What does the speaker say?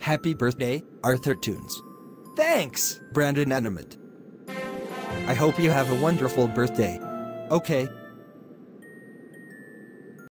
Happy birthday, Arthur Tunes. Thanks! Brandon Animate. I hope you have a wonderful birthday. Okay,